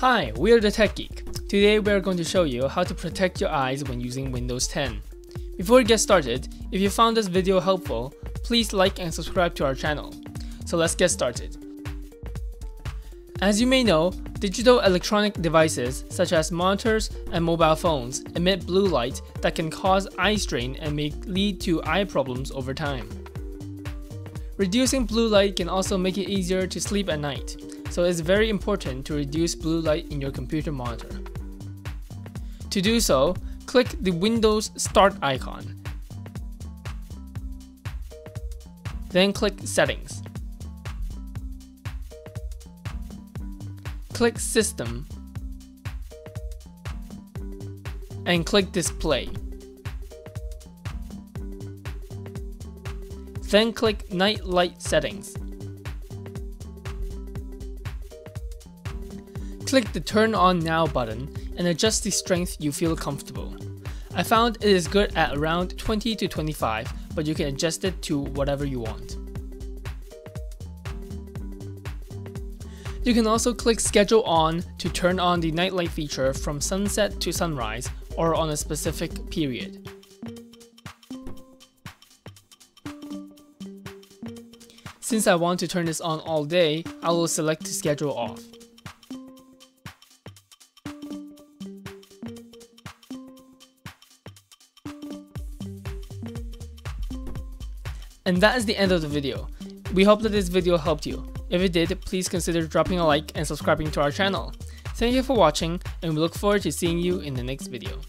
Hi, we are the Tech Geek. Today we are going to show you how to protect your eyes when using Windows 10. Before we get started, if you found this video helpful, please like and subscribe to our channel. So let's get started. As you may know, digital electronic devices such as monitors and mobile phones emit blue light that can cause eye strain and may lead to eye problems over time. Reducing blue light can also make it easier to sleep at night, so it's very important to reduce blue light in your computer monitor. To do so, click the Windows Start icon. Then click Settings. Click System and click Display. Then click Night Light Settings. Click the Turn On Now button and adjust the strength you feel comfortable. I found it is good at around 20 to 25, but you can adjust it to whatever you want. You can also click Schedule On to turn on the nightlight feature from sunset to sunrise or on a specific period. Since I want to turn this on all day, I will select to schedule off. And that is the end of the video. We hope that this video helped you. If it did, please consider dropping a like and subscribing to our channel. Thank you for watching and we look forward to seeing you in the next video.